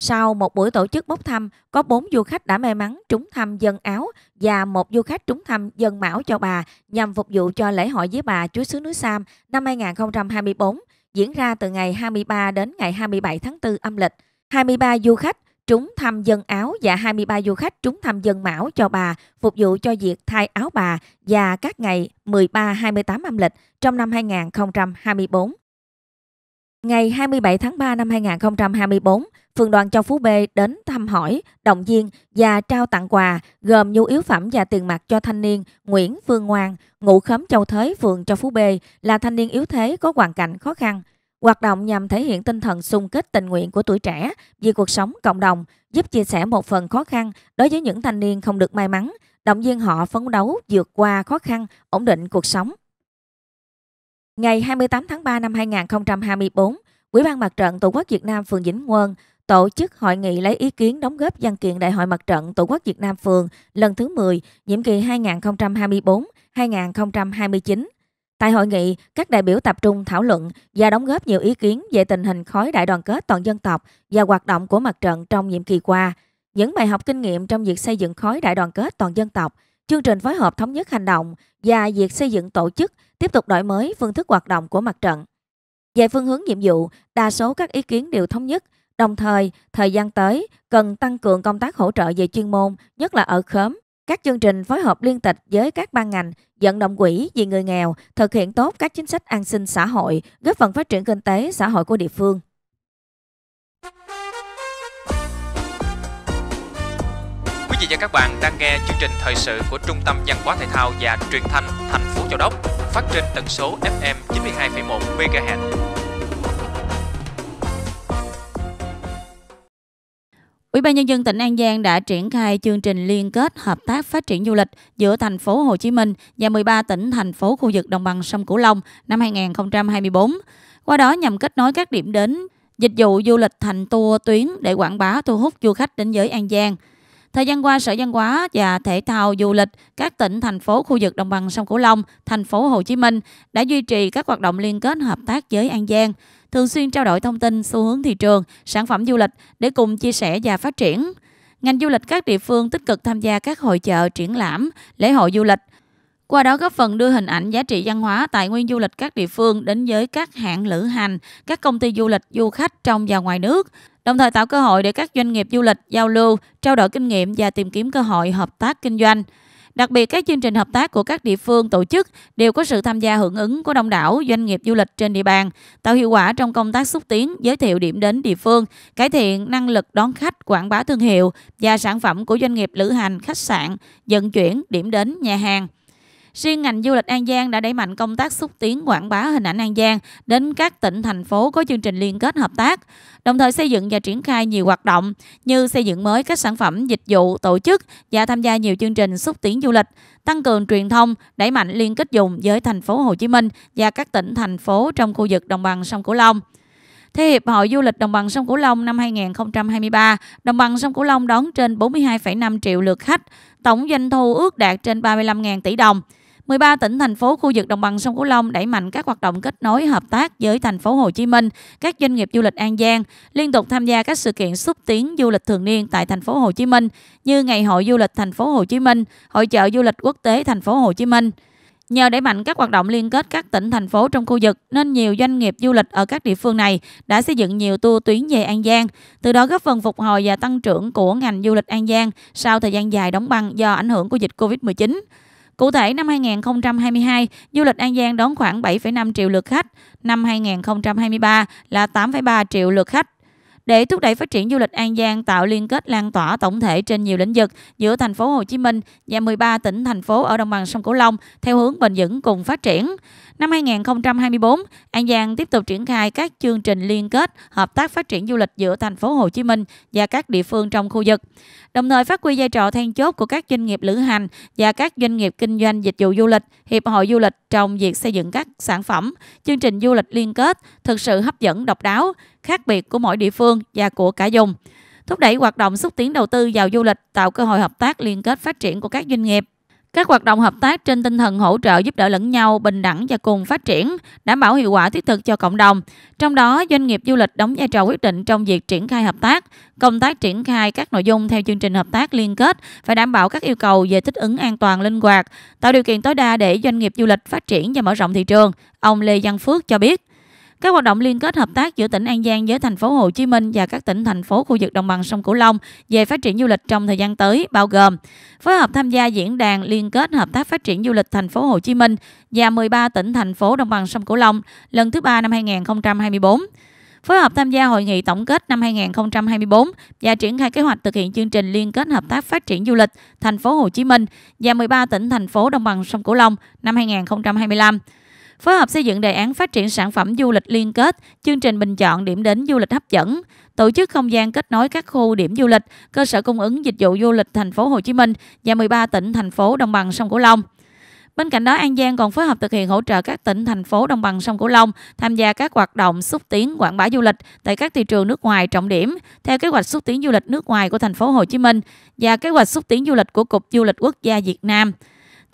Sau một buổi tổ chức bốc thăm, có 4 du khách đã may mắn trúng thăm dân áo và một du khách trúng thăm dân mão cho bà nhằm phục vụ cho lễ hội với bà Chúa xứ Núi Sam năm 2024 diễn ra từ ngày 23 đến ngày 27 tháng 4 âm lịch. 23 du khách trúng thăm dân áo và 23 du khách trúng thăm dân mão cho bà phục vụ cho việc thay áo bà và các ngày 13-28 âm lịch trong năm 2024. Ngày 27 tháng 3 năm 2024, Phường đoàn Châu Phú B đến thăm hỏi, động viên và trao tặng quà gồm nhu yếu phẩm và tiền mặt cho thanh niên Nguyễn Phương Ngoan, ngụ khóm Châu Thới, phường Châu Phú B là thanh niên yếu thế có hoàn cảnh khó khăn. Hoạt động nhằm thể hiện tinh thần sung kích tình nguyện của tuổi trẻ vì cuộc sống cộng đồng, giúp chia sẻ một phần khó khăn đối với những thanh niên không được may mắn, động viên họ phấn đấu vượt qua khó khăn, ổn định cuộc sống. Ngày 28 tháng 3 năm 2024, Ủy ban Mặt trận Tổ quốc Việt Nam phường Vĩnh Quân tổ chức hội nghị lấy ý kiến đóng góp văn kiện Đại hội Mặt trận Tổ quốc Việt Nam phường lần thứ 10, nhiệm kỳ 2024-2029. Tại hội nghị, các đại biểu tập trung thảo luận và đóng góp nhiều ý kiến về tình hình khối đại đoàn kết toàn dân tộc và hoạt động của mặt trận trong nhiệm kỳ qua, những bài học kinh nghiệm trong việc xây dựng khối đại đoàn kết toàn dân tộc, chương trình phối hợp thống nhất hành động và việc xây dựng tổ chức tiếp tục đổi mới phương thức hoạt động của mặt trận. Về phương hướng nhiệm vụ, đa số các ý kiến đều thống nhất, đồng thời thời gian tới cần tăng cường công tác hỗ trợ về chuyên môn, nhất là ở khóm, các chương trình phối hợp liên tịch với các ban ngành, vận động quỹ vì người nghèo, thực hiện tốt các chính sách an sinh xã hội, góp phần phát triển kinh tế xã hội của địa phương. Quý vị và các bạn đang nghe chương trình thời sự của Trung tâm Văn hóa Thể thao và Truyền thanh thành phố Châu Đốc, phát trên tần số FM 92,1 MHz. Ủy ban nhân dân tỉnh An Giang đã triển khai chương trình liên kết hợp tác phát triển du lịch giữa thành phố Hồ Chí Minh và 13 tỉnh, thành phố, khu vực đồng bằng sông Cửu Long năm 2024. Qua đó nhằm kết nối các điểm đến dịch vụ du lịch thành tour tuyến để quảng bá thu hút du khách đến với An Giang. Thời gian qua, Sở Văn hóa và Thể thao Du lịch các tỉnh thành phố khu vực đồng bằng sông Cửu Long, thành phố Hồ Chí Minh đã duy trì các hoạt động liên kết hợp tác với An Giang, thường xuyên trao đổi thông tin, xu hướng thị trường, sản phẩm du lịch để cùng chia sẻ và phát triển. Ngành du lịch các địa phương tích cực tham gia các hội chợ, triển lãm, lễ hội du lịch, qua đó góp phần đưa hình ảnh giá trị văn hóa tài nguyên du lịch các địa phương đến với các hãng lữ hành, các công ty du lịch, du khách trong và ngoài nước, đồng thời tạo cơ hội để các doanh nghiệp du lịch giao lưu, trao đổi kinh nghiệm và tìm kiếm cơ hội hợp tác kinh doanh. Đặc biệt, các chương trình hợp tác của các địa phương tổ chức đều có sự tham gia hưởng ứng của đông đảo doanh nghiệp du lịch trên địa bàn, tạo hiệu quả trong công tác xúc tiến, giới thiệu điểm đến địa phương, cải thiện năng lực đón khách, quảng bá thương hiệu và sản phẩm của doanh nghiệp lữ hành, khách sạn, vận chuyển, điểm đến, nhà hàng. Riêng ngành du lịch An Giang đã đẩy mạnh công tác xúc tiến quảng bá hình ảnh An Giang đến các tỉnh thành phố có chương trình liên kết hợp tác, đồng thời xây dựng và triển khai nhiều hoạt động như xây dựng mới các sản phẩm dịch vụ tổ chức và tham gia nhiều chương trình xúc tiến du lịch, tăng cường truyền thông, đẩy mạnh liên kết dùng với thành phố Hồ Chí Minh và các tỉnh thành phố trong khu vực đồng bằng sông Cửu Long. Theo Hiệp hội Du lịch Đồng bằng sông Cửu Long năm 2023, Đồng bằng sông Cửu Long đón trên 42,5 triệu lượt khách, tổng doanh thu ước đạt trên 35.000 tỷ đồng. 13 tỉnh thành phố khu vực đồng bằng sông Cửu Long đẩy mạnh các hoạt động kết nối hợp tác với thành phố Hồ Chí Minh, các doanh nghiệp du lịch An Giang liên tục tham gia các sự kiện xúc tiến du lịch thường niên tại thành phố Hồ Chí Minh như Ngày hội du lịch thành phố Hồ Chí Minh, Hội chợ du lịch quốc tế thành phố Hồ Chí Minh. Nhờ đẩy mạnh các hoạt động liên kết các tỉnh thành phố trong khu vực nên nhiều doanh nghiệp du lịch ở các địa phương này đã xây dựng nhiều tour tuyến về An Giang, từ đó góp phần phục hồi và tăng trưởng của ngành du lịch An Giang sau thời gian dài đóng băng do ảnh hưởng của dịch Covid-19. Cụ thể, năm 2022, du lịch An Giang đón khoảng 7,5 triệu lượt khách, năm 2023 là 8,3 triệu lượt khách. Để thúc đẩy phát triển du lịch An Giang tạo liên kết lan tỏa tổng thể trên nhiều lĩnh vực giữa thành phố Hồ Chí Minh và 13 tỉnh thành phố ở đồng bằng sông Cửu Long theo hướng bền vững cùng phát triển. Năm 2024, An Giang tiếp tục triển khai các chương trình liên kết hợp tác phát triển du lịch giữa thành phố Hồ Chí Minh và các địa phương trong khu vực. Đồng thời phát huy vai trò then chốt của các doanh nghiệp lữ hành và các doanh nghiệp kinh doanh dịch vụ du lịch, hiệp hội du lịch trong việc xây dựng các sản phẩm, chương trình du lịch liên kết thực sự hấp dẫn độc đáo, khác biệt của mỗi địa phương và của cả vùng thúc đẩy hoạt động xúc tiến đầu tư vào du lịch, tạo cơ hội hợp tác liên kết phát triển của các doanh nghiệp. Các hoạt động hợp tác trên tinh thần hỗ trợ giúp đỡ lẫn nhau, bình đẳng và cùng phát triển, đảm bảo hiệu quả thiết thực cho cộng đồng. Trong đó, doanh nghiệp du lịch đóng vai trò quyết định trong việc triển khai hợp tác. Công tác triển khai các nội dung theo chương trình hợp tác liên kết phải đảm bảo các yêu cầu về thích ứng an toàn linh hoạt, tạo điều kiện tối đa để doanh nghiệp du lịch phát triển và mở rộng thị trường. Ông Lê Văn Phước cho biết. Các hoạt động liên kết hợp tác giữa tỉnh An Giang với thành phố Hồ Chí Minh và các tỉnh thành phố khu vực đồng bằng sông Cửu Long về phát triển du lịch trong thời gian tới, bao gồm phối hợp tham gia diễn đàn liên kết hợp tác phát triển du lịch thành phố Hồ Chí Minh và 13 tỉnh thành phố đồng bằng sông Cửu Long lần thứ ba năm 2024 phối hợp tham gia hội nghị tổng kết năm 2024 và triển khai kế hoạch thực hiện chương trình liên kết hợp tác phát triển du lịch thành phố Hồ Chí Minh và 13 tỉnh thành phố đồng bằng sông Cửu Long năm 2025 phối hợp xây dựng đề án phát triển sản phẩm du lịch liên kết, chương trình bình chọn điểm đến du lịch hấp dẫn, tổ chức không gian kết nối các khu điểm du lịch, cơ sở cung ứng dịch vụ du lịch thành phố Hồ Chí Minh và 13 tỉnh thành phố đồng bằng sông Cửu Long. Bên cạnh đó, An Giang còn phối hợp thực hiện hỗ trợ các tỉnh, thành phố đồng bằng sông Cửu Long tham gia các hoạt động xúc tiến quảng bá du lịch tại các thị trường nước ngoài trọng điểm theo kế hoạch xúc tiến du lịch nước ngoài của thành phố Hồ Chí Minh và kế hoạch xúc tiến du lịch của Cục Du lịch Quốc gia Việt Nam.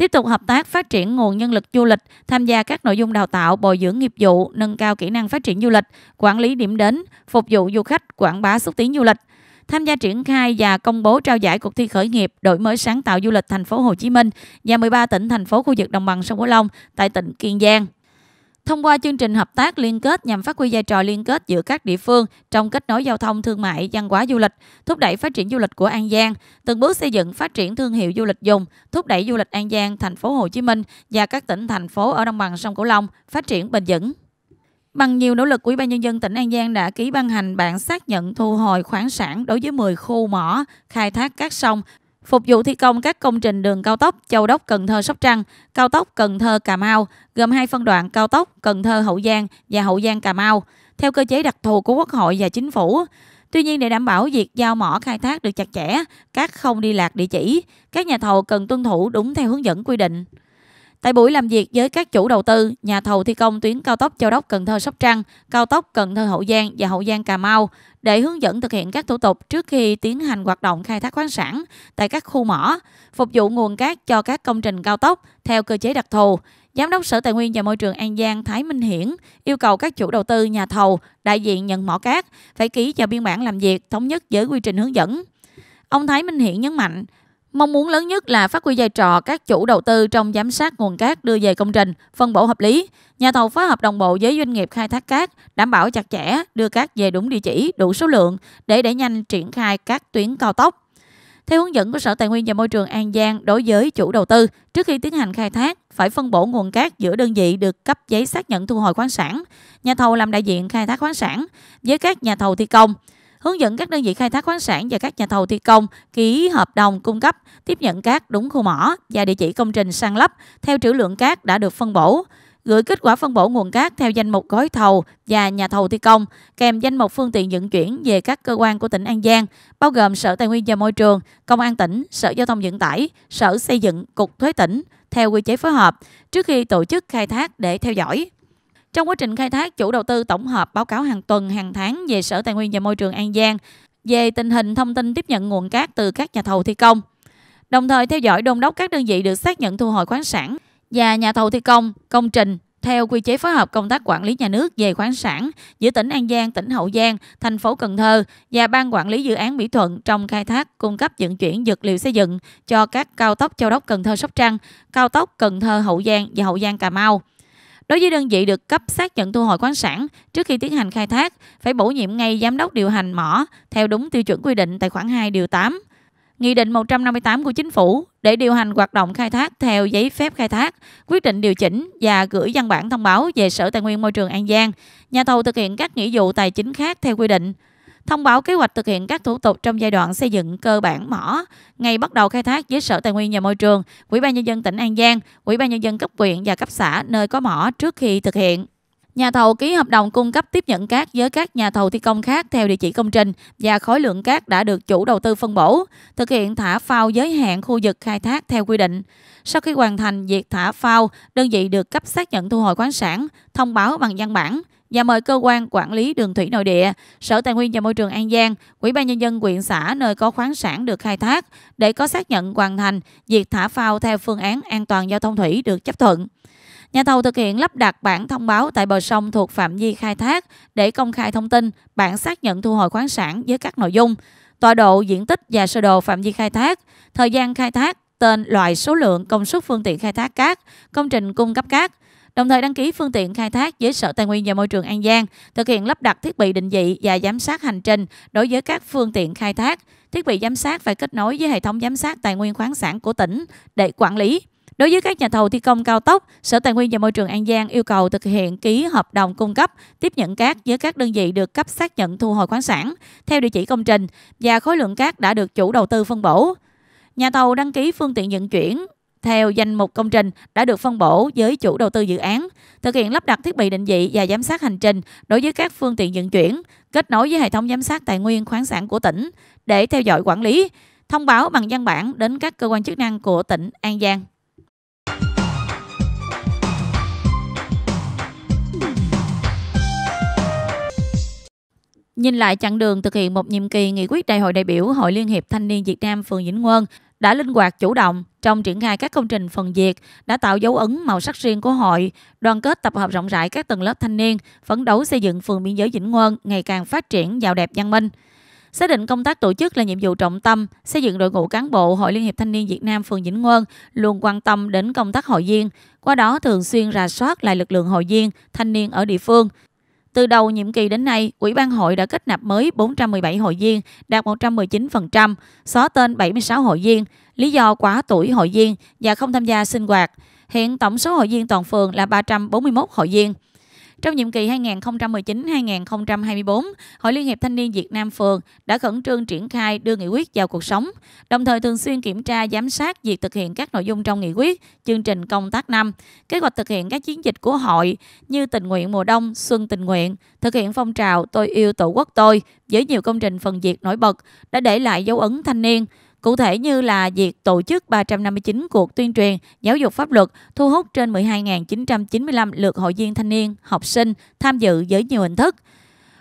Tiếp tục hợp tác phát triển nguồn nhân lực du lịch, tham gia các nội dung đào tạo, bồi dưỡng nghiệp vụ, nâng cao kỹ năng phát triển du lịch, quản lý điểm đến, phục vụ du khách, quảng bá xúc tiến du lịch tham gia triển khai và công bố trao giải cuộc thi khởi nghiệp đổi mới sáng tạo du lịch thành phố Hồ Chí Minh và 13 tỉnh thành phố khu vực đồng bằng sông Cửu Long tại tỉnh Kiên Giang. Thông qua chương trình hợp tác liên kết nhằm phát huy vai trò liên kết giữa các địa phương trong kết nối giao thông thương mại, văn hóa du lịch, thúc đẩy phát triển du lịch của An Giang, từng bước xây dựng phát triển thương hiệu du lịch dùng, thúc đẩy du lịch An Giang, thành phố Hồ Chí Minh và các tỉnh thành phố ở đồng bằng sông Cửu Long phát triển bền vững. Bằng nhiều nỗ lực, Ủy ban nhân dân tỉnh An Giang đã ký ban hành bản xác nhận thu hồi khoáng sản đối với 10 khu mỏ khai thác cát sông phục vụ thi công các công trình đường cao tốc Châu Đốc Cần Thơ Sóc Trăng, cao tốc Cần Thơ Cà Mau, gồm hai phân đoạn cao tốc Cần Thơ Hậu Giang và Hậu Giang Cà Mau, theo cơ chế đặc thù của Quốc hội và Chính phủ. Tuy nhiên để đảm bảo việc giao mỏ khai thác được chặt chẽ, các không đi lạc địa chỉ, các nhà thầu cần tuân thủ đúng theo hướng dẫn quy định. Tại buổi làm việc với các chủ đầu tư, nhà thầu thi công tuyến cao tốc Châu Đốc Cần Thơ Sóc Trăng, cao tốc Cần Thơ Hậu Giang và Hậu Giang Cà Mau để hướng dẫn thực hiện các thủ tục trước khi tiến hành hoạt động khai thác khoáng sản tại các khu mỏ, phục vụ nguồn cát cho các công trình cao tốc theo cơ chế đặc thù. Giám đốc Sở Tài nguyên và Môi trường An Giang Thái Minh Hiển yêu cầu các chủ đầu tư, nhà thầu, đại diện nhận mỏ cát phải ký vào biên bản làm việc thống nhất với quy trình hướng dẫn. Ông Thái Minh Hiển nhấn mạnh, Mong muốn lớn nhất là phát huy vai trò các chủ đầu tư trong giám sát nguồn cát đưa về công trình, phân bổ hợp lý. Nhà thầu phối hợp đồng bộ với doanh nghiệp khai thác cát, đảm bảo chặt chẽ, đưa cát về đúng địa chỉ, đủ số lượng để đẩy nhanh triển khai các tuyến cao tốc. Theo hướng dẫn của Sở Tài nguyên và Môi trường An Giang đối với chủ đầu tư, trước khi tiến hành khai thác, phải phân bổ nguồn cát giữa đơn vị được cấp giấy xác nhận thu hồi khoáng sản. Nhà thầu làm đại diện khai thác khoáng sản với các nhà thầu thi công hướng dẫn các đơn vị khai thác khoáng sản và các nhà thầu thi công ký hợp đồng cung cấp tiếp nhận cát đúng khu mỏ và địa chỉ công trình san lấp theo trữ lượng cát đã được phân bổ gửi kết quả phân bổ nguồn cát theo danh mục gói thầu và nhà thầu thi công, kèm danh mục phương tiện vận chuyển về các cơ quan của tỉnh An Giang, bao gồm Sở Tài nguyên và Môi trường, Công an tỉnh, Sở Giao thông Vận tải, Sở Xây dựng, Cục Thuế tỉnh, theo quy chế phối hợp, trước khi tổ chức khai thác để theo dõi. Trong quá trình khai thác, chủ đầu tư tổng hợp báo cáo hàng tuần, hàng tháng về Sở Tài nguyên và Môi trường An Giang về tình hình thông tin tiếp nhận nguồn cát từ các nhà thầu thi công. Đồng thời theo dõi đôn đốc các đơn vị được xác nhận thu hồi khoáng sản và nhà thầu thi công, công trình theo quy chế phối hợp công tác quản lý nhà nước về khoáng sản giữa tỉnh An Giang, tỉnh Hậu Giang, thành phố Cần Thơ và ban quản lý dự án Mỹ Thuận trong khai thác cung cấp vận chuyển vật liệu xây dựng cho các cao tốc Châu Đốc Cần Thơ Sóc Trăng, cao tốc Cần Thơ Hậu Giang và Hậu Giang Cà Mau. Đối với đơn vị được cấp xác nhận thu hồi khoáng sản trước khi tiến hành khai thác, phải bổ nhiệm ngay giám đốc điều hành mỏ theo đúng tiêu chuẩn quy định tại khoản 2 điều 8. Nghị định 158 của Chính phủ để điều hành hoạt động khai thác theo giấy phép khai thác, quyết định điều chỉnh và gửi văn bản thông báo về Sở Tài nguyên Môi trường An Giang. Nhà thầu thực hiện các nghĩa vụ tài chính khác theo quy định thông báo kế hoạch thực hiện các thủ tục trong giai đoạn xây dựng cơ bản mỏ, ngày bắt đầu khai thác với Sở Tài nguyên và Môi trường, Ủy ban nhân dân tỉnh An Giang, Ủy ban nhân dân cấp huyện và cấp xã nơi có mỏ trước khi thực hiện. Nhà thầu ký hợp đồng cung cấp tiếp nhận cát với các nhà thầu thi công khác theo địa chỉ công trình và khối lượng cát đã được chủ đầu tư phân bổ, thực hiện thả phao giới hạn khu vực khai thác theo quy định. Sau khi hoàn thành việc thả phao, đơn vị được cấp xác nhận thu hồi khoáng sản, thông báo bằng văn bản và mời cơ quan quản lý đường thủy nội địa, Sở Tài nguyên và Môi trường An Giang, Ủy ban nhân dân huyện xã nơi có khoáng sản được khai thác để có xác nhận hoàn thành việc thả phao theo phương án an toàn giao thông thủy được chấp thuận. Nhà thầu thực hiện lắp đặt bản thông báo tại bờ sông thuộc phạm vi khai thác để công khai thông tin, bản xác nhận thu hồi khoáng sản với các nội dung, tọa độ, diện tích và sơ đồ phạm vi khai thác, thời gian khai thác, tên, loại, số lượng, công suất phương tiện khai thác cát, công trình cung cấp cát, đồng thời đăng ký phương tiện khai thác với Sở Tài nguyên và Môi trường An Giang, thực hiện lắp đặt thiết bị định vị và giám sát hành trình đối với các phương tiện khai thác. Thiết bị giám sát phải kết nối với hệ thống giám sát tài nguyên khoáng sản của tỉnh để quản lý. Đối với các nhà thầu thi công cao tốc, Sở Tài nguyên và Môi trường An Giang yêu cầu thực hiện ký hợp đồng cung cấp, tiếp nhận cát với các đơn vị được cấp xác nhận thu hồi khoáng sản theo địa chỉ công trình và khối lượng cát đã được chủ đầu tư phân bổ. Nhà thầu đăng ký phương tiện vận chuyển theo danh mục công trình đã được phân bổ với chủ đầu tư dự án, thực hiện lắp đặt thiết bị định vị và giám sát hành trình đối với các phương tiện vận chuyển, kết nối với hệ thống giám sát tài nguyên khoáng sản của tỉnh để theo dõi quản lý, thông báo bằng văn bản đến các cơ quan chức năng của tỉnh An Giang. Nhìn lại chặng đường thực hiện một nhiệm kỳ nghị quyết Đại hội đại biểu Hội Liên hiệp Thanh niên Việt Nam phường Vĩnh Ngân đã linh hoạt chủ động trong triển khai các công trình phần việc, đã tạo dấu ấn màu sắc riêng của hội, đoàn kết tập hợp rộng rãi các tầng lớp thanh niên, phấn đấu xây dựng phường biên giới Vĩnh Nguồn ngày càng phát triển giàu đẹp văn minh. Xác định công tác tổ chức là nhiệm vụ trọng tâm, xây dựng đội ngũ cán bộ Hội Liên hiệp Thanh niên Việt Nam phường Vĩnh Nguồn luôn quan tâm đến công tác hội viên, qua đó thường xuyên rà soát lại lực lượng hội viên, thanh niên ở địa phương, từ đầu nhiệm kỳ đến nay, Ủy ban hội đã kết nạp mới 417 hội viên, đạt 119%, xóa tên 76 hội viên, lý do quá tuổi hội viên và không tham gia sinh hoạt. Hiện tổng số hội viên toàn phường là 341 hội viên. Trong nhiệm kỳ 2019-2024, Hội Liên hiệp Thanh niên Việt Nam phường đã khẩn trương triển khai đưa nghị quyết vào cuộc sống, đồng thời thường xuyên kiểm tra giám sát việc thực hiện các nội dung trong nghị quyết, chương trình công tác năm, kế hoạch thực hiện các chiến dịch của hội như tình nguyện mùa đông, xuân tình nguyện, thực hiện phong trào tôi yêu tổ quốc tôi với nhiều công trình phần việc nổi bật đã để lại dấu ấn thanh niên, Cụ thể như là việc tổ chức 359 cuộc tuyên truyền giáo dục pháp luật, thu hút trên 12.995 lượt hội viên thanh niên, học sinh tham dự với nhiều hình thức.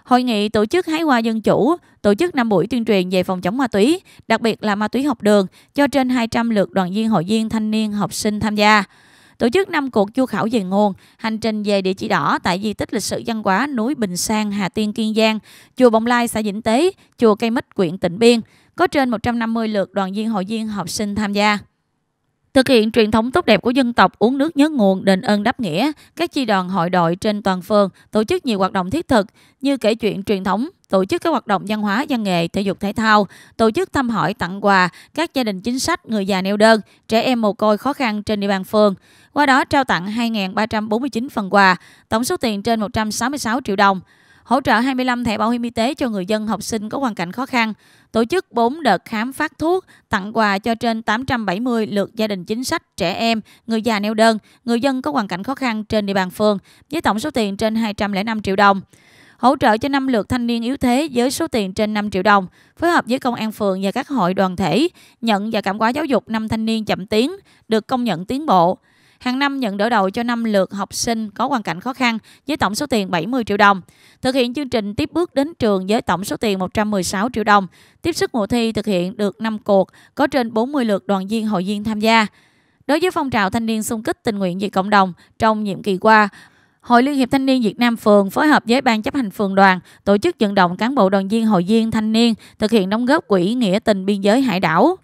Hội nghị tổ chức hái hoa dân chủ, tổ chức 5 buổi tuyên truyền về phòng chống ma túy, đặc biệt là ma túy học đường, cho trên 200 lượt đoàn viên hội viên thanh niên học sinh tham gia. Tổ chức 5 cuộc du khảo về nguồn, hành trình về địa chỉ đỏ tại di tích lịch sử văn hóa núi Bình Sang, Hà Tiên, Kiên Giang, chùa Bồng Lai, xã Vĩnh Tế, chùa Cây Mít, huyện Tịnh Biên, có trên 150 lượt đoàn viên hội viên học sinh tham gia. Thực hiện truyền thống tốt đẹp của dân tộc uống nước nhớ nguồn, đền ơn đáp nghĩa, các chi đoàn hội đội trên toàn phường tổ chức nhiều hoạt động thiết thực như kể chuyện truyền thống, tổ chức các hoạt động văn hóa, văn nghệ, thể dục thể thao, tổ chức thăm hỏi tặng quà các gia đình chính sách, người già neo đơn, trẻ em mồ côi khó khăn trên địa bàn phường. Qua đó trao tặng 2.349 phần quà, tổng số tiền trên 166 triệu đồng hỗ trợ 25 thẻ bảo hiểm y tế cho người dân học sinh có hoàn cảnh khó khăn, tổ chức 4 đợt khám phát thuốc, tặng quà cho trên 870 lượt gia đình chính sách, trẻ em, người già neo đơn, người dân có hoàn cảnh khó khăn trên địa bàn phường với tổng số tiền trên 205 triệu đồng hỗ trợ cho 5 lượt thanh niên yếu thế với số tiền trên 5 triệu đồng, phối hợp với công an phường và các hội đoàn thể, nhận và cảm hóa giáo dục năm thanh niên chậm tiến, được công nhận tiến bộ. Hàng năm nhận đỡ đầu cho 5 lượt học sinh có hoàn cảnh khó khăn với tổng số tiền 70 triệu đồng. Thực hiện chương trình tiếp bước đến trường với tổng số tiền 116 triệu đồng. Tiếp sức mùa thi thực hiện được 5 cuộc, có trên 40 lượt đoàn viên hội viên tham gia. Đối với phong trào thanh niên xung kích tình nguyện vì cộng đồng trong nhiệm kỳ qua, Hội Liên hiệp Thanh niên Việt Nam phường phối hợp với Ban chấp hành phường đoàn tổ chức vận động cán bộ đoàn viên hội viên thanh niên thực hiện đóng góp quỹ nghĩa tình biên giới hải đảo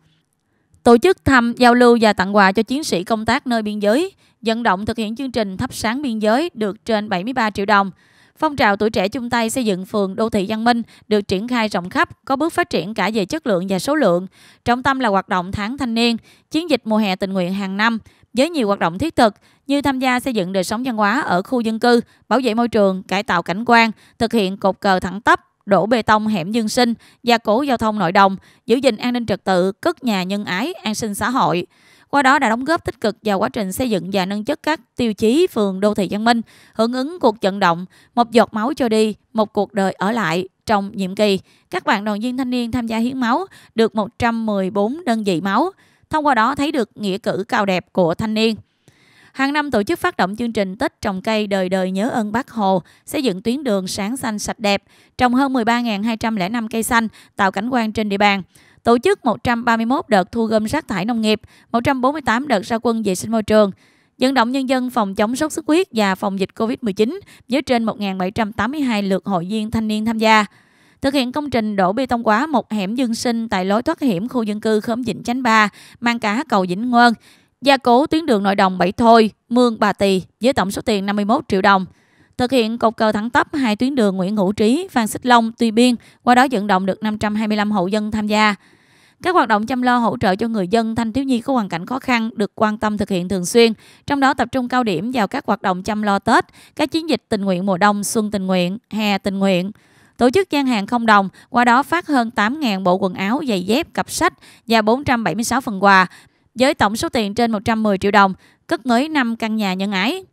tổ chức thăm, giao lưu và tặng quà cho chiến sĩ công tác nơi biên giới, vận động thực hiện chương trình thắp sáng biên giới được trên 73 triệu đồng. Phong trào tuổi trẻ chung tay xây dựng phường đô thị văn minh được triển khai rộng khắp, có bước phát triển cả về chất lượng và số lượng. Trọng tâm là hoạt động tháng thanh niên, chiến dịch mùa hè tình nguyện hàng năm với nhiều hoạt động thiết thực như tham gia xây dựng đời sống văn hóa ở khu dân cư, bảo vệ môi trường, cải tạo cảnh quan, thực hiện cột cờ thẳng tắp, đổ bê tông hẻm dân sinh, gia cố giao thông nội đồng, giữ gìn an ninh trật tự, cất nhà nhân ái, an sinh xã hội. Qua đó đã đóng góp tích cực vào quá trình xây dựng và nâng chất các tiêu chí phường đô thị văn minh, hưởng ứng cuộc vận động một giọt máu cho đi, một cuộc đời ở lại trong nhiệm kỳ. Các bạn đoàn viên thanh niên tham gia hiến máu được 114 đơn vị máu. Thông qua đó thấy được nghĩa cử cao đẹp của thanh niên. Hàng năm tổ chức phát động chương trình Tết trồng cây đời đời nhớ ơn Bác Hồ, xây dựng tuyến đường sáng xanh sạch đẹp, trồng hơn 13.205 cây xanh, tạo cảnh quan trên địa bàn. Tổ chức 131 đợt thu gom rác thải nông nghiệp, 148 đợt ra quân vệ sinh môi trường, vận động nhân dân phòng chống sốt xuất huyết và phòng dịch COVID-19 với trên 1.782 lượt hội viên thanh niên tham gia. Thực hiện công trình đổ bê tông hóa một hẻm dân sinh tại lối thoát hiểm khu dân cư khóm Vĩnh Chánh 3, mang cá cầu Vĩnh Nguồn, gia cố tuyến đường nội đồng Bảy Thôi, Mương Bà Tỳ với tổng số tiền 51 triệu đồng. Thực hiện cột cờ thẳng tắp hai tuyến đường Nguyễn Hữu Trí, Phan Xích Long, Tuy Biên, qua đó vận động được 525 hộ dân tham gia. Các hoạt động chăm lo hỗ trợ cho người dân thanh thiếu nhi có hoàn cảnh khó khăn được quan tâm thực hiện thường xuyên, trong đó tập trung cao điểm vào các hoạt động chăm lo Tết, các chiến dịch tình nguyện mùa đông, xuân tình nguyện, hè tình nguyện. Tổ chức gian hàng không đồng, qua đó phát hơn 8.000 bộ quần áo, giày dép, cặp sách và 476 phần quà, với tổng số tiền trên 110 triệu đồng, cất mới 5 căn nhà nhân ái.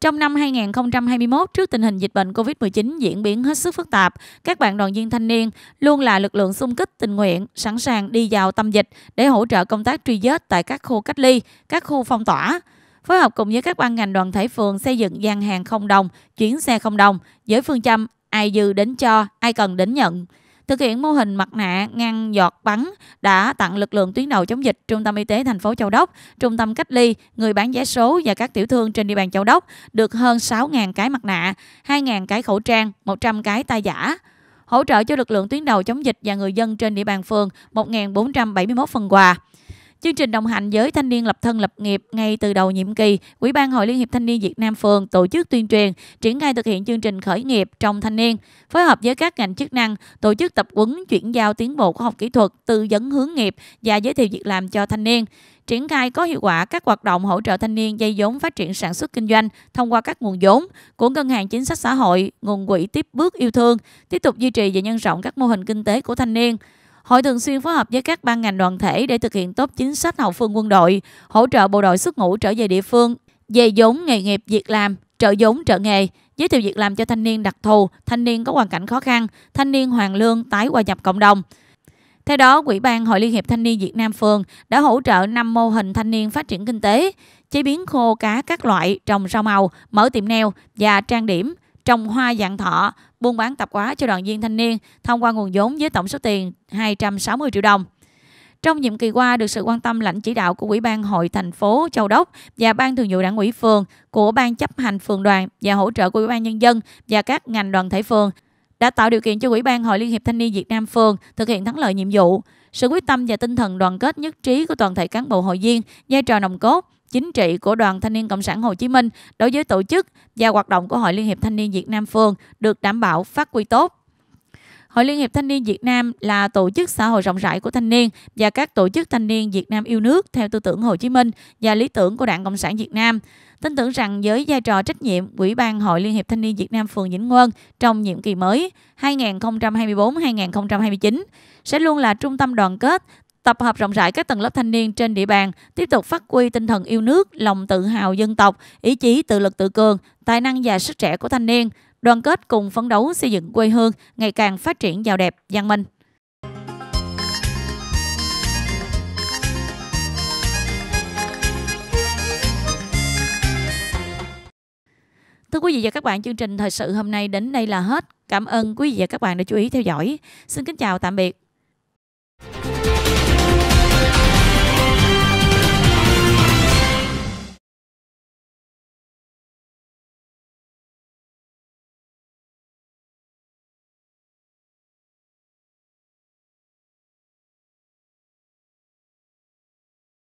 Trong năm 2021, trước tình hình dịch bệnh COVID-19 diễn biến hết sức phức tạp, các bạn đoàn viên thanh niên luôn là lực lượng xung kích tình nguyện, sẵn sàng đi vào tâm dịch để hỗ trợ công tác truy vết tại các khu cách ly, các khu phong tỏa. Phối hợp cùng với các ban ngành đoàn thể phường xây dựng gian hàng không đồng, chuyến xe không đồng với phương châm ai dư đến cho, ai cần đến nhận. Thực hiện mô hình mặt nạ ngăn giọt bắn đã tặng lực lượng tuyến đầu chống dịch Trung tâm Y tế thành phố Châu Đốc, Trung tâm cách ly, người bán vé số và các tiểu thương trên địa bàn Châu Đốc được hơn 6.000 cái mặt nạ, 2.000 cái khẩu trang, 100 cái tay giả hỗ trợ cho lực lượng tuyến đầu chống dịch và người dân trên địa bàn phường 1.471 phần quà. Chương trình đồng hành với thanh niên lập thân lập nghiệp ngay từ đầu nhiệm kỳ, Ủy ban Hội Liên hiệp Thanh niên Việt Nam phường tổ chức tuyên truyền, triển khai thực hiện chương trình khởi nghiệp trong thanh niên, phối hợp với các ngành chức năng, tổ chức tập huấn chuyển giao tiến bộ khoa học kỹ thuật, tư vấn hướng nghiệp và giới thiệu việc làm cho thanh niên triển khai có hiệu quả các hoạt động hỗ trợ thanh niên dây vốn phát triển sản xuất kinh doanh thông qua các nguồn vốn của ngân hàng chính sách xã hội, nguồn quỹ tiếp bước yêu thương, tiếp tục duy trì và nhân rộng các mô hình kinh tế của thanh niên. Hội thường xuyên phối hợp với các ban ngành đoàn thể để thực hiện tốt chính sách hậu phương quân đội, hỗ trợ bộ đội xuất ngũ trở về địa phương, về vốn nghề nghiệp việc làm, trợ vốn trợ nghề, giới thiệu việc làm cho thanh niên đặc thù, thanh niên có hoàn cảnh khó khăn, thanh niên hoàn lương tái hòa nhập cộng đồng. Theo đó, Quỹ ban Hội Liên hiệp Thanh niên Việt Nam phường đã hỗ trợ 5 mô hình thanh niên phát triển kinh tế, chế biến khô cá các loại, trồng rau màu, mở tiệm neo và trang điểm, trồng hoa dạng thọ, buôn bán tạp hóa cho đoàn viên thanh niên thông qua nguồn vốn với tổng số tiền 260 triệu đồng. Trong nhiệm kỳ qua, được sự quan tâm lãnh chỉ đạo của Ủy ban Hội thành phố Châu Đốc và Ban Thường vụ Đảng ủy phường, của Ban chấp hành phường đoàn và hỗ trợ của Ủy ban Nhân dân và các ngành đoàn thể phường đã tạo điều kiện cho Ủy ban Hội Liên hiệp Thanh niên Việt Nam phường thực hiện thắng lợi nhiệm vụ. Sự quyết tâm và tinh thần đoàn kết nhất trí của toàn thể cán bộ hội viên, vai trò nòng cốt, chính trị của Đoàn Thanh niên Cộng sản Hồ Chí Minh đối với tổ chức và hoạt động của Hội Liên hiệp Thanh niên Việt Nam phường được đảm bảo phát huy tốt. Hội Liên hiệp Thanh niên Việt Nam là tổ chức xã hội rộng rãi của thanh niên và các tổ chức thanh niên Việt Nam yêu nước theo tư tưởng Hồ Chí Minh và lý tưởng của Đảng Cộng sản Việt Nam. Tin tưởng rằng với vai trò trách nhiệm, Ủy ban Hội Liên hiệp Thanh niên Việt Nam phường Vĩnh Ngân trong nhiệm kỳ mới 2024-2029 sẽ luôn là trung tâm đoàn kết, tập hợp rộng rãi các tầng lớp thanh niên trên địa bàn, tiếp tục phát huy tinh thần yêu nước, lòng tự hào dân tộc, ý chí tự lực tự cường, tài năng và sức trẻ của thanh niên, đoàn kết cùng phấn đấu xây dựng quê hương ngày càng phát triển giàu đẹp, văn minh. Thưa quý vị và các bạn, chương trình thời sự hôm nay đến đây là hết. Cảm ơn quý vị và các bạn đã chú ý theo dõi. Xin kính chào tạm biệt.